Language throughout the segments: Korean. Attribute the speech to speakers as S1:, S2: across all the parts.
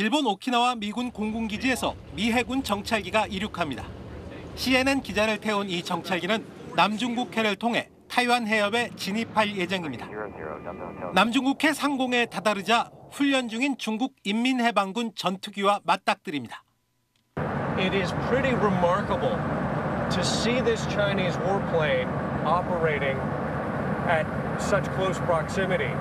S1: 일본 오키나와 미군 공군기지에서 미 해군 정찰기가 이륙합니다. CNN 기자를 태운 이 정찰기는 남중국해를 통해 타이완 해협에 진입할 예정입니다. 남중국해 상공에 다다르자 훈련 중인 중국 인민해방군 전투기와 맞닥뜨립니다.
S2: It is pretty remarkable to see this Chinese warplane operating at such close proximity.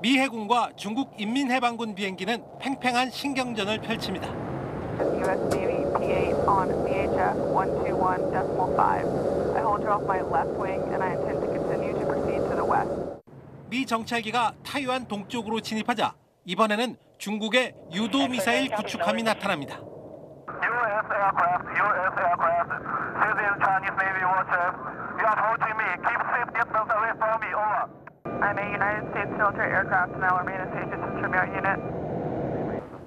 S1: 미 해군과 중국 인민해방군 비행기는 팽팽한 신경전을 펼칩니다.
S3: U.S. Navy P-8 on VHF 121.5. I hold you off my left wing and I intend to continue to proceed to the west.
S1: 미 정찰기가 타이완 동쪽으로 진입하자 이번에는 중국의 유도 미사일 구축함이 나타납니다.
S4: U.S. aircraft, U.S. aircraft, civilian Chinese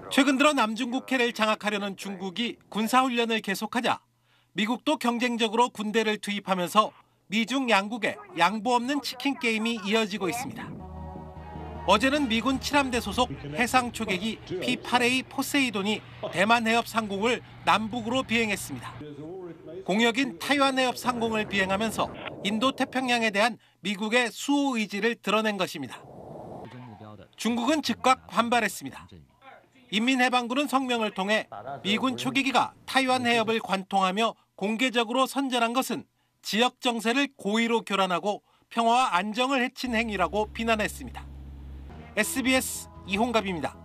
S1: 최근 들어 남중국 해를 장악하려는 중국이 군사훈련을 계속하자 미국도 경쟁적으로 군대를 투입하면서 미중 양국의 양보 없는 치킨 게임이 이어지고 있습니다. 어제는 미군 7함대 소속 해상 초계기 P-8A 포세이돈이 대만 해협 상공을 남북으로 비행했습니다. 공역인 타이완 해협 상공을 비행하면서 인도 태평양에 대한 미국의 수호 의지를 드러낸 것입니다. 중국은 즉각 반발했습니다. 인민해방군은 성명을 통해 미군 초계기가 타이완 해협을 관통하며 공개적으로 선전한 것은 지역 정세를 고의로 교란하고 평화와 안정을 해친 행위라고 비난했습니다. SBS 이홍갑입니다.